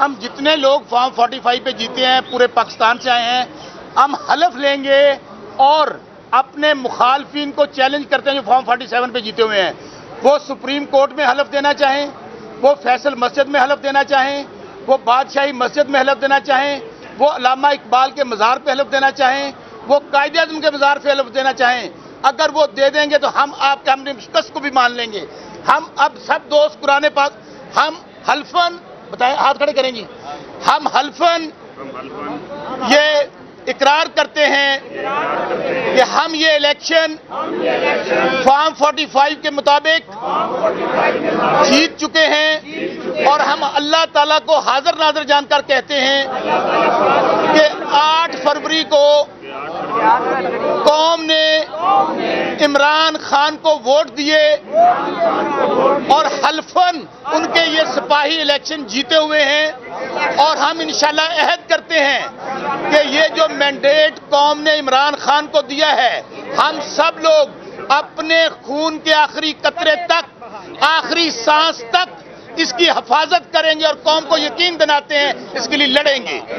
ہم جتنے لوگ فارم 45 پہ جیتے ہیں، پورے پاکستان سے آئے ہیں، ہم حلف لیں گے اور اپنے مخالفین کو چیلنج کرتے ہیں جو فارم 47 پہ جیتے ہوئے ہیں۔ وہ سپریم کورٹ میں حلف دینا چاہیں، وہ فیصل مسجد میں حلف دینا چاہیں، وہ بادشاہی مسجد میں حلف دینا چاہیں، وہ علامہ اقبال کے مزار پہ حلف دینا چاہیں، وہ قائد اعظم کے مزار پہ حلف دینا چاہیں۔ اگر وہ دے دیں گے تو ہم آپ کے ہم نے شکست کو بھی مان لیں گے۔ ہم اب سب دوست قرآن پاک، ہم حلفن بتائیں، ہاتھ کھڑے کریں گی ہم حلفن یہ اقرار کرتے ہیں کہ ہم یہ الیکشن فارم 45 کے مطابق جیت چکے ہیں اور ہم اللہ تعالیٰ کو حاضر ناظر جان کر کہتے ہیں کہ آٹھ فروری کو قوم نے عمران خان کو ووٹ دیے فن ان کے یہ سپاہی الیکشن جیتے ہوئے ہیں اور ہم انشاءاللہ عہد کرتے ہیں کہ یہ جو مینڈیٹ قوم نے عمران خان کو دیا ہے، ہم سب لوگ اپنے خون کے آخری قطرے تک، آخری سانس تک اس کی حفاظت کریں گے اور قوم کو یقین دلاتے ہیں، اس کے لیے لڑیں گے۔